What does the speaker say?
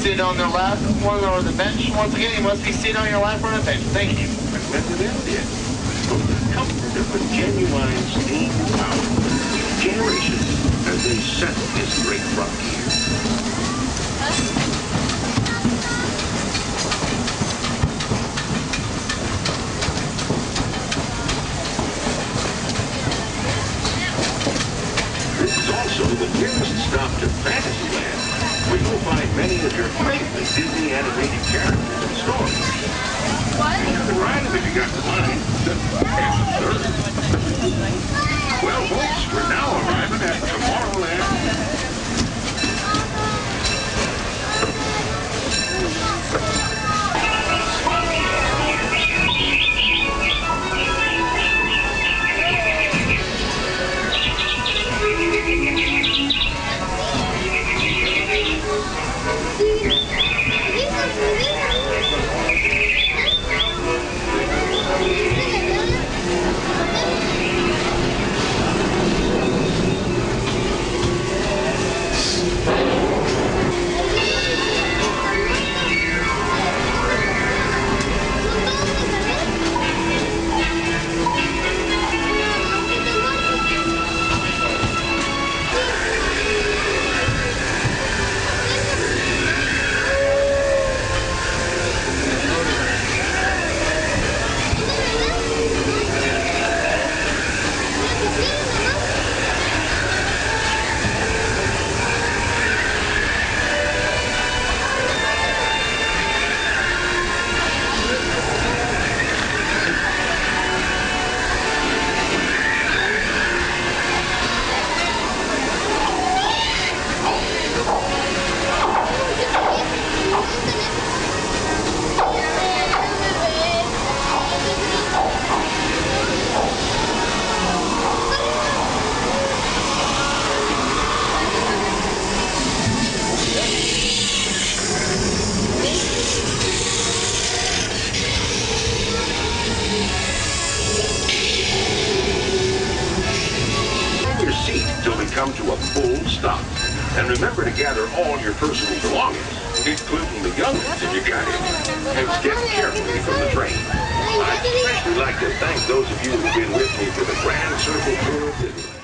seated on their lap, one or the bench. Once again, you must be seated on your lap or a bench. Thank you. From the genuine steam power. As they this great. This is also the nearest stop to find many of your favorite Disney animated characters and stories. You can ride them if you got come to a full stop. And remember to gather all your personal belongings, including the young ones if you got any, and step carefully from the train. I'd especially like to thank those of you who've been with me for the Grand Circle Tour of Disneyland.